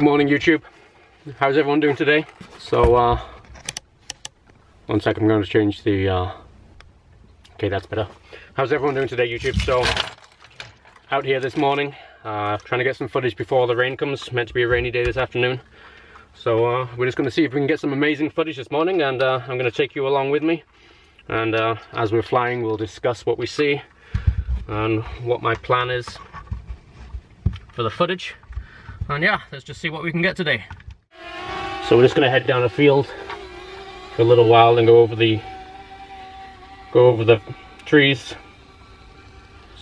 Good morning YouTube. How's everyone doing today? So, uh, one sec, I'm going to change the, uh, okay, that's better. How's everyone doing today YouTube? So, out here this morning, uh, trying to get some footage before the rain comes. Meant to be a rainy day this afternoon. So, uh, we're just going to see if we can get some amazing footage this morning and uh, I'm going to take you along with me. And uh, as we're flying, we'll discuss what we see and what my plan is for the footage. And yeah, let's just see what we can get today. So we're just gonna head down a field for a little while and go over the go over the trees,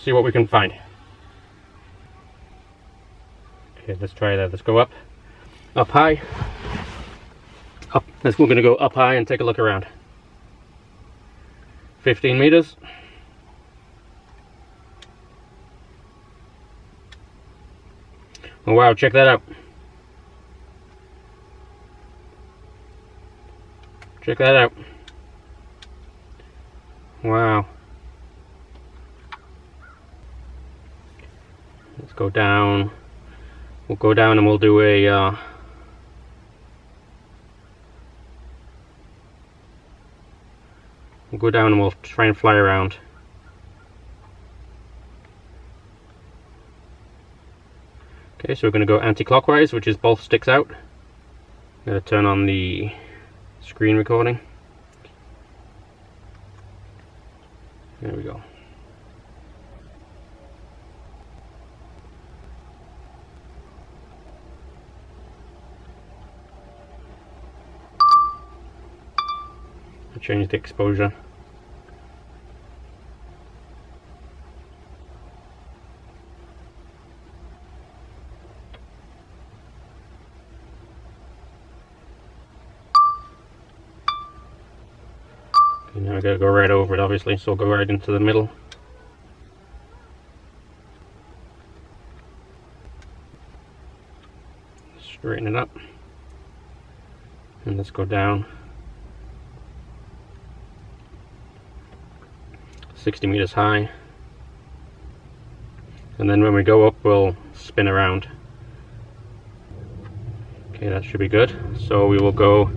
see what we can find. Okay, let's try that. Let's go up, up high, up. We're gonna go up high and take a look around. 15 meters. Oh wow, check that out. Check that out. Wow. Let's go down. We'll go down and we'll do a uh, we'll go down and we'll try and fly around. Okay, so we're going to go anti-clockwise, which is both sticks out. I'm going to turn on the screen recording. There we go. Change the exposure. Okay, now I gotta go right over it obviously, so I'll go right into the middle. Straighten it up. And let's go down. 60 meters high. And then when we go up, we'll spin around. Okay, that should be good. So we will go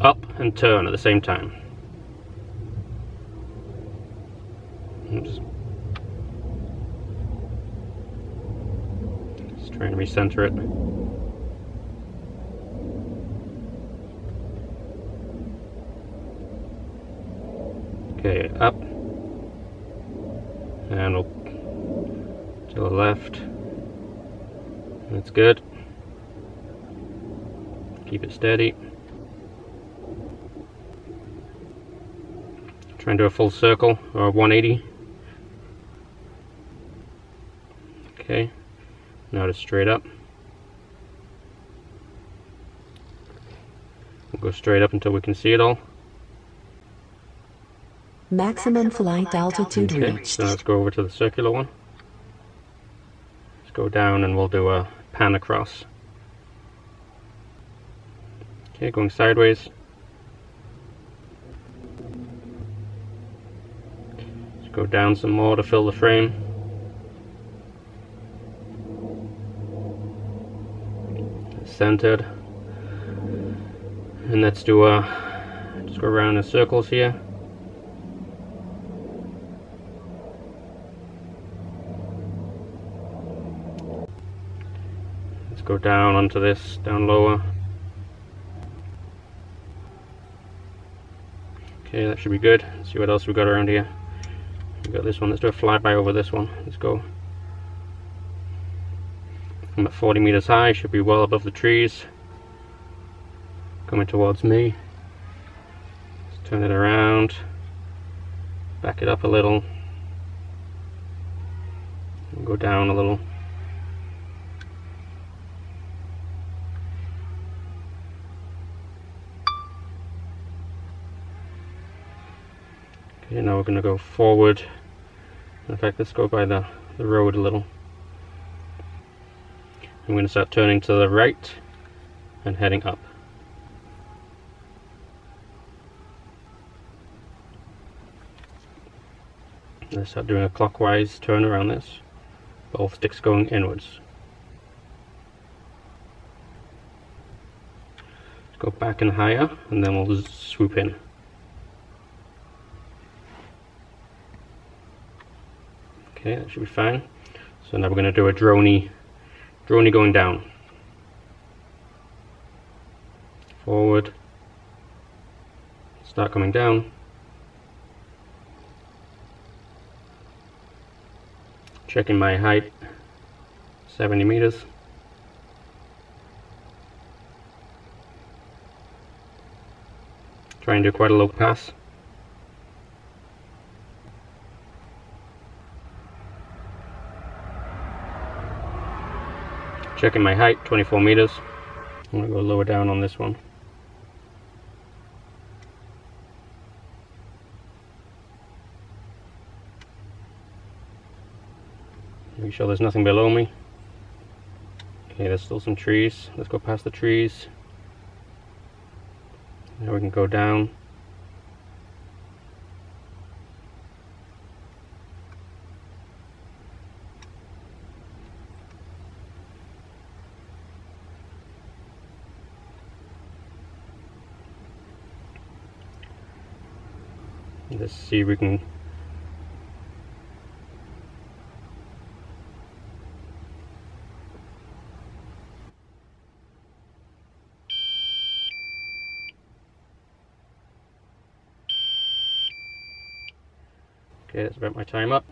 up and turn at the same time. Just trying to recenter it. Okay, up. And we'll to the left. That's good. Keep it steady. Try and do a full circle or 180. Okay, now to straight up. We'll go straight up until we can see it all. Maximum flight altitude Okay, reached. so let's go over to the circular one. Let's go down and we'll do a pan across. Okay, going sideways. Let's go down some more to fill the frame. Centered. And let's do a, just go around in circles here. Let's go down onto this, down lower. Okay, that should be good. Let's see what else we got around here. We got this one. Let's do a flyby over this one. Let's go. I'm at 40 meters high. Should be well above the trees. Coming towards me. Let's turn it around. Back it up a little. And go down a little. Okay, now we're going to go forward. In fact, let's go by the, the road a little. I'm going to start turning to the right and heading up. Let's start doing a clockwise turn around this. Both sticks going inwards. go back and higher, and then we'll swoop in. Okay, that should be fine. So now we're going to do a droney, droney going down. Forward. Start coming down. Checking my height, 70 meters. Trying to do quite a low pass. Checking my height, 24 meters. I'm to go lower down on this one. Make sure there's nothing below me. Okay, there's still some trees. Let's go past the trees. Now we can go down. Let's see if we can Okay, that's about my time up.